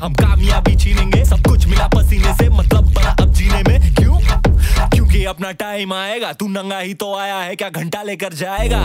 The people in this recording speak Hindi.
हम कामयाबी छीनेंगे। सब कुछ मिला पसीने से मतलब बड़ा अब जीने में। क्यों? क्योंकि अपना टाइम आएगा। तू नंगा ही तो आया है। क्या घंटा लेकर जाएगा?